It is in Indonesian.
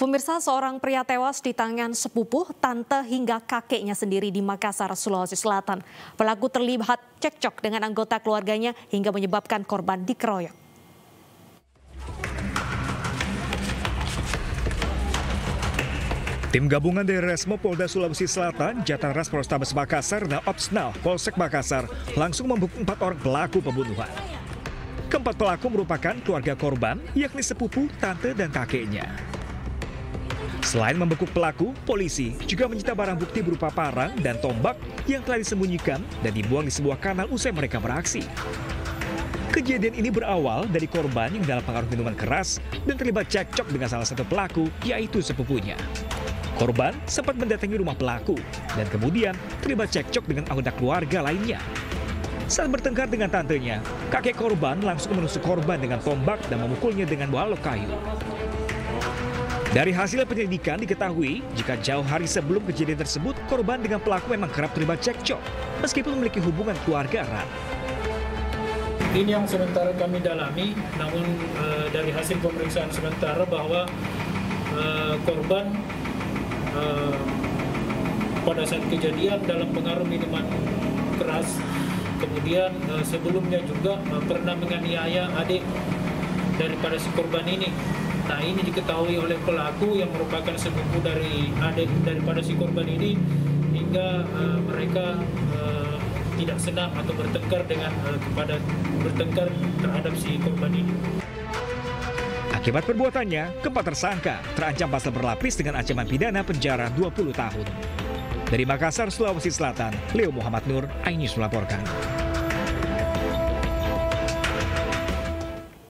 Pemirsa seorang pria tewas di tangan sepupu, tante hingga kakeknya sendiri di Makassar, Sulawesi Selatan. Pelaku terlibat cekcok dengan anggota keluarganya hingga menyebabkan korban dikeroyok. Tim gabungan dari Resmo Polda Sulawesi Selatan, Jatan Ras Polrestabes Makassar, dan Opsnal Polsek Makassar langsung membekuk empat orang pelaku pembunuhan. Keempat pelaku merupakan keluarga korban, yakni sepupu, tante, dan kakeknya. Selain membekuk pelaku, polisi juga menyita barang bukti berupa parang dan tombak yang telah disembunyikan dan dibuang di sebuah kanal usai mereka beraksi. Kejadian ini berawal dari korban yang dalam pengaruh minuman keras dan terlibat cekcok dengan salah satu pelaku, yaitu sepupunya. Korban sempat mendatangi rumah pelaku dan kemudian terlibat cekcok dengan anggota keluarga lainnya. Saat bertengkar dengan tantenya, kakek korban langsung menusuk korban dengan tombak dan memukulnya dengan balok kayu. Dari hasil penyelidikan diketahui jika jauh hari sebelum kejadian tersebut korban dengan pelaku memang kerap terlibat cekcok meskipun memiliki hubungan keluarga erat. Ini yang sementara kami dalami, namun uh, dari hasil pemeriksaan sementara bahwa uh, korban uh, pada saat kejadian dalam pengaruh minuman keras, kemudian uh, sebelumnya juga uh, pernah menganiaya adik daripada si korban ini Nah ini diketahui oleh pelaku yang merupakan sepupu dari adik daripada si korban ini hingga uh, mereka uh, tidak senang atau bertengkar dengan uh, kepada bertengkar terhadap si korban ini. Akibat perbuatannya, keempat tersangka terancam pasal berlapis dengan ancaman pidana penjara 20 tahun. Dari Makassar, Sulawesi Selatan, Leo Muhammad Nur, Ainis melaporkan.